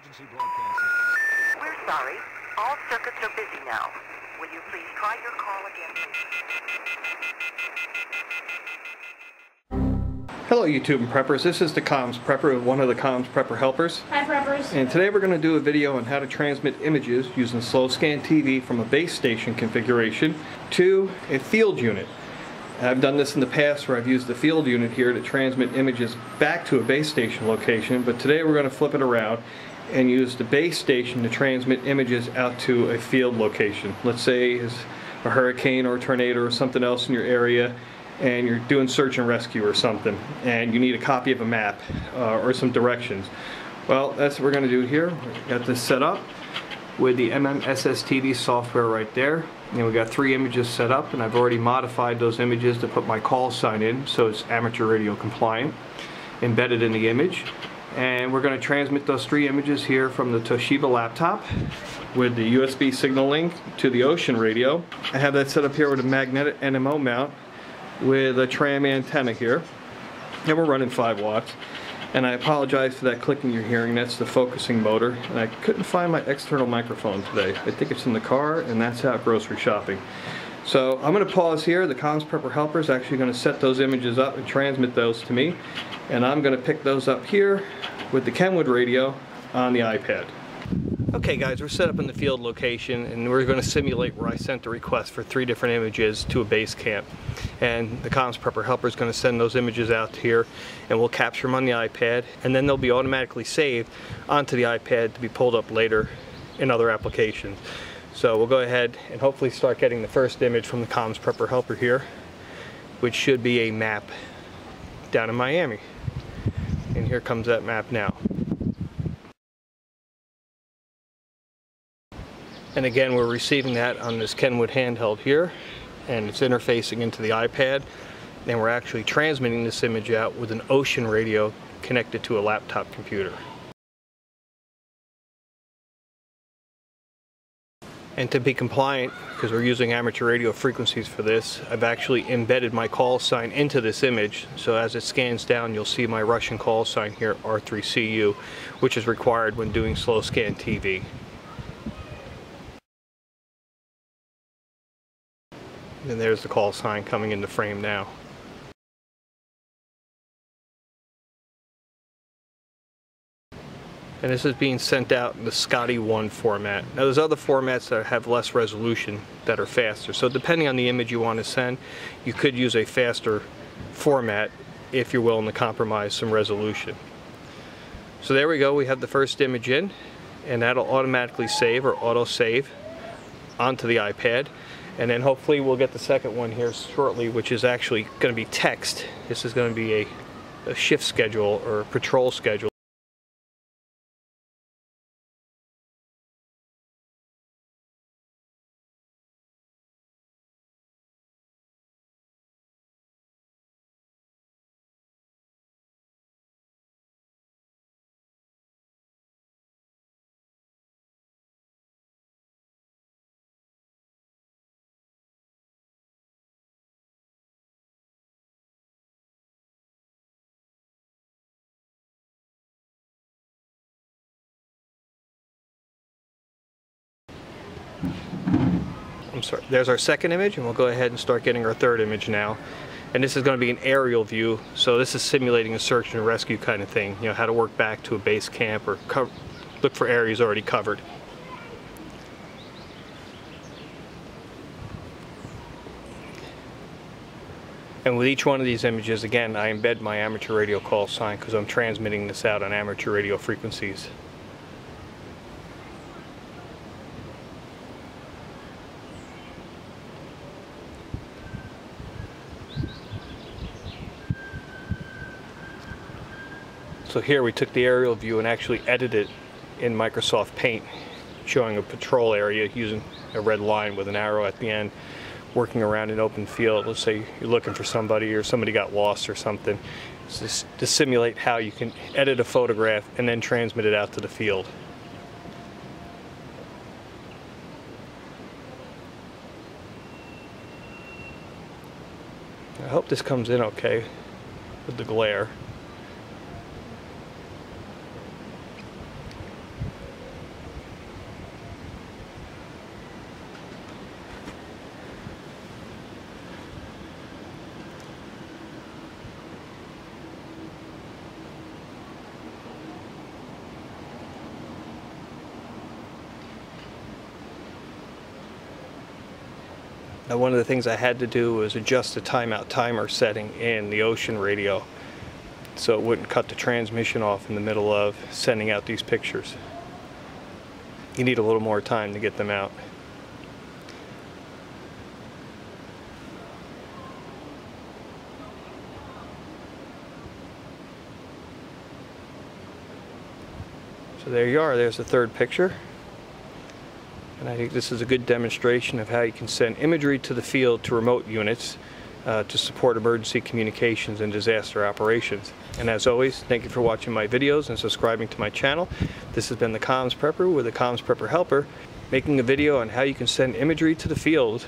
emergency broadcasting. We're sorry. All circuits are busy now. Will you please try your call again later? Hello YouTube and preppers, this is the comms prepper, one of the comms prepper helpers. Hi preppers. And today we're going to do a video on how to transmit images using slow scan TV from a base station configuration to a field unit. I've done this in the past where I've used the field unit here to transmit images back to a base station location, but today we're going to flip it around and use the base station to transmit images out to a field location. Let's say it's a hurricane or a tornado or something else in your area and you're doing search and rescue or something and you need a copy of a map uh, or some directions. Well, that's what we're going to do here. We've got this set up with the MMSSTV software right there. And we've got three images set up and I've already modified those images to put my call sign in so it's amateur radio compliant embedded in the image. And we're going to transmit those three images here from the Toshiba laptop with the USB SignaLink to the Wouxun radio. I have that set up here with a magnetic NMO mount with a tram antenna here. And we're running 5 watts. And I apologize for that clicking you're hearing. That's the focusing motor. And I couldn't find my external microphone today. I think it's in the car, and that's out grocery shopping. So I'm going to pause here. The Comms Prepper Helper is actually going to set those images up and transmit those to me. And I'm going to pick those up here with the Kenwood radio on the iPad. Okay guys, we're set up in the field location and we're going to simulate where I sent a request for three different images to a base camp. And the comms prepper helper is going to send those images out here and we'll capture them on the iPad and then they'll be automatically saved onto the iPad to be pulled up later in other applications. So we'll go ahead and hopefully start getting the first image from the comms prepper helper here, which should be a map down in Miami. And here comes that map now. And again, we're receiving that on this Kenwood handheld here, and it's interfacing into the iPad. And we're actually transmitting this image out with an Wouxun radio connected to a laptop computer. And to be compliant, because we're using amateur radio frequencies for this, I've actually embedded my call sign into this image. So as it scans down, you'll see my Russian call sign here, R3CU, which is required when doing slow scan TV. And there's the call sign coming into frame now. And this is being sent out in the Scottie 1 format. Now there's other formats that have less resolution that are faster. So depending on the image you want to send, you could use a faster format if you're willing to compromise some resolution. So there we go, we have the first image in and that'll automatically save or auto save onto the iPad. And then hopefully we'll get the second one here shortly, which is actually going to be text. This is going to be a, a shift schedule or patrol schedule. I'm sorry, there's our second image and we'll go ahead and start getting our third image now. And this is going to be an aerial view, so this is simulating a search and rescue kind of thing, you know, how to work back to a base camp or look for areas already covered. And with each one of these images, again, I embed my amateur radio call sign because I'm transmitting this out on amateur radio frequencies. So here we took the aerial view and actually edited it in Microsoft Paint, showing a patrol area using a red line with an arrow at the end, working around an open field. Let's say you're looking for somebody or somebody got lost or something. To simulate how you can edit a photograph and then transmit it out to the field. I hope this comes in okay with the glare. Now, one of the things I had to do was adjust the timeout timer setting in the Wouxun radio so it wouldn't cut the transmission off in the middle of sending out these pictures. You need a little more time to get them out. So there you are, there's the third picture. And I think this is a good demonstration of how you can send imagery to the field to remote units uh, to support emergency communications and disaster operations. And as always, thank you for watching my videos and subscribing to my channel. This has been the Comms Prepper with the Comms Prepper Helper, making a video on how you can send imagery to the field